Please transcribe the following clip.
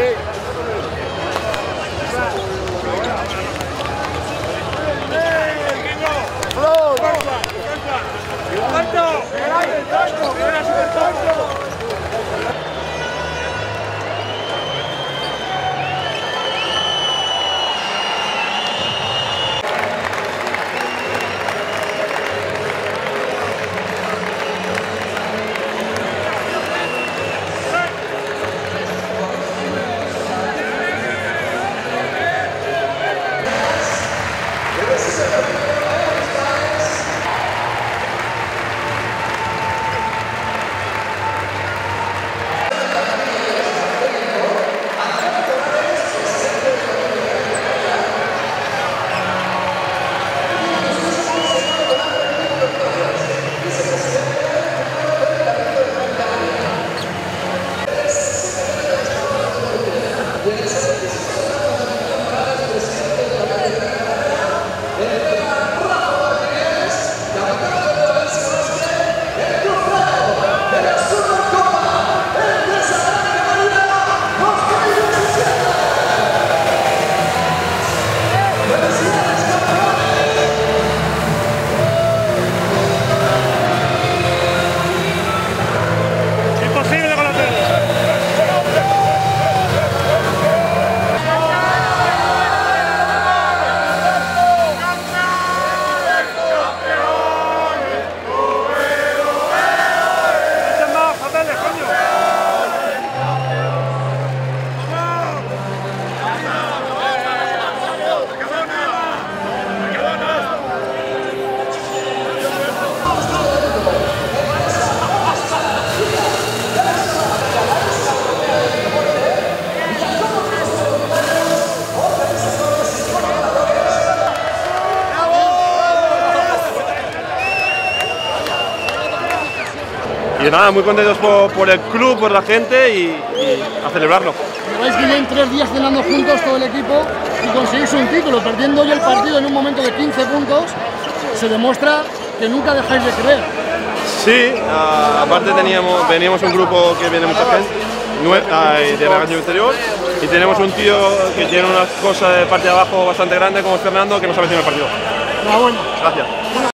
Hey. Yes. Y nada, muy contentos por, por el club, por la gente y, y a celebrarlo. Lleváis bien tres días cenando juntos todo el equipo y conseguís un título, perdiendo hoy el partido en un momento de 15 puntos, se demuestra que nunca dejáis de creer. Sí, ah, aparte teníamos, veníamos un grupo que viene mucha gente ah, del año anterior y tenemos un tío que tiene unas cosas de parte de abajo bastante grandes como es Fernando que nos ha metido en el partido. Gracias.